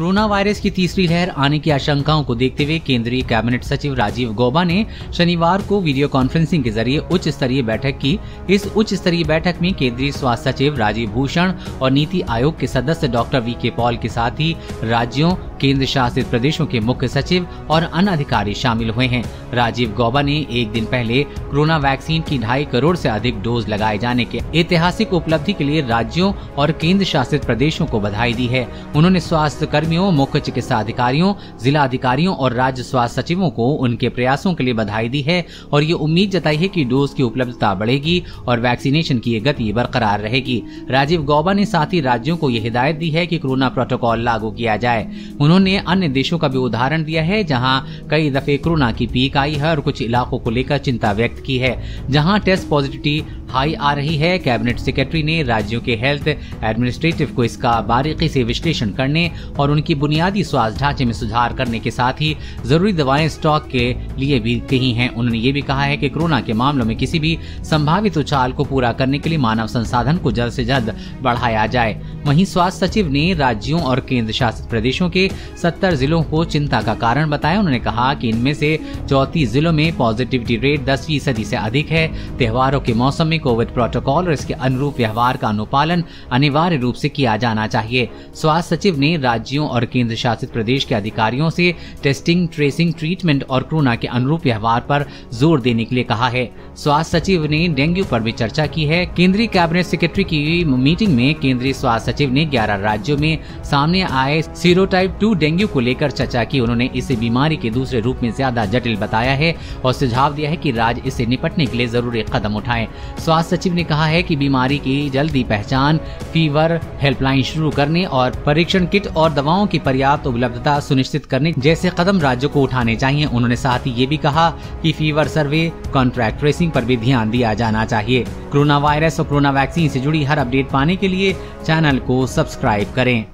Corona virus की तीसरी लहर आने की आशंकाओं को देखते हुए केंद्रीय कैबिनेट सचिव राजीव गौबा ने शनिवार को वीडियो कॉन्फ्रेंसिंग के ज़रिए उच्च स्तरीय बैठक की। इस उच्च स्तरीय बैठक में केंद्रीय स्वास्थ्य सचिव राजीव भूषण और नीति आयोग के सदस्य डॉक्टर वी के पॉल के साथ ही राज्यों केंद्र शासित प्रदेशों के मुख्य सचिव और अन्य अधिकारी शामिल हुए हैं। राजीव गौबा ने एक दिन पहले कोरोना वैक्सीन की ढाई करोड़ से अधिक डोज लगाए जाने के ऐतिहासिक उपलब्धि के लिए राज्यों और केंद्र शासित प्रदेशों को बधाई दी है। उन्होंने स्वास्थ्य कर्मियों मुख्य चिकित्सा अधिकारियों जिला अधिकारियों और राज्य स्वास्थ्य सचिवों को उनके प्रयासों के लिए बधाई दी है और ये उम्मीद जताई है कि डोज की उपलब्धता बढ़ेगी और वैक्सीनेशन की गति बरकरार रहेगी। राजीव गौबा ने साथ ही राज्यों को यह हिदायत दी है कि कोरोना प्रोटोकॉल लागू किया जाए। उन्होंने अन्य देशों का भी उदाहरण दिया है, जहाँ कई दफे कोरोना की पीक आई है और कुछ इलाकों को लेकर चिंता व्यक्त की है, जहाँ टेस्ट पॉजिटिविटी हाई आ रही है। कैबिनेट सेक्रेटरी ने राज्यों के हेल्थ एडमिनिस्ट्रेटिव को इसका बारीकी से विश्लेषण करने और उनकी बुनियादी स्वास्थ्य ढांचे में सुधार करने के साथ ही ज़रूरी दवाएँ स्टॉक के लिए भी कही हैं। उन्होंने ये भी कहा है कि कोरोना के मामलों में किसी भी संभावित उछाल को पूरा करने के लिए मानव संसाधन को जल्द से जल्द बढ़ाया जाए। वहीं स्वास्थ्य सचिव ने राज्यों और केंद्र शासित प्रदेशों के 70 जिलों को चिंता का कारण बताया। उन्होंने कहा कि इनमें से चौतीस जिलों में पॉजिटिविटी रेट दस फ़ीसदी से अधिक है। त्योहारों के मौसम में कोविड प्रोटोकॉल और इसके अनुरूप व्यवहार का अनुपालन अनिवार्य रूप से किया जाना चाहिए। स्वास्थ्य सचिव ने राज्यों और केंद्र शासित प्रदेश के अधिकारियों से टेस्टिंग, ट्रेसिंग, ट्रीटमेंट और कोरोना के अनुरूप व्यवहार पर ज़ोर देने के लिए कहा है। स्वास्थ्य सचिव ने डेंगू पर भी चर्चा की है। केंद्रीय कैबिनेट सेक्रेटरी की मीटिंग में केंद्रीय स्वास्थ्य सचिव ने 11 राज्यों में सामने आए सीरोटाइप टू डेंगू को लेकर चर्चा की। उन्होंने इसे बीमारी के दूसरे रूप में ज़्यादा जटिल बताया है और सुझाव दिया है की राज्य इससे निपटने के लिए ज़रूरी कदम उठाए। स्वास्थ्य सचिव ने कहा है की बीमारी की जल्दी पहचान, फीवर, हेल्पलाइन शुरू करने और परीक्षण किट और दवाओं की पर्याप्त उपलब्धता सुनिश्चित करने जैसे कदम राज्यों को उठाने चाहिए। उन्होंने साथ ही ये भी कहा कि फीवर सर्वे कॉन्ट्रैक्ट ट्रेसिंग पर भी ध्यान दिया जाना चाहिए। कोरोना वायरस और कोरोना वैक्सीन से जुड़ी हर अपडेट पाने के लिए चैनल को सब्सक्राइब करें।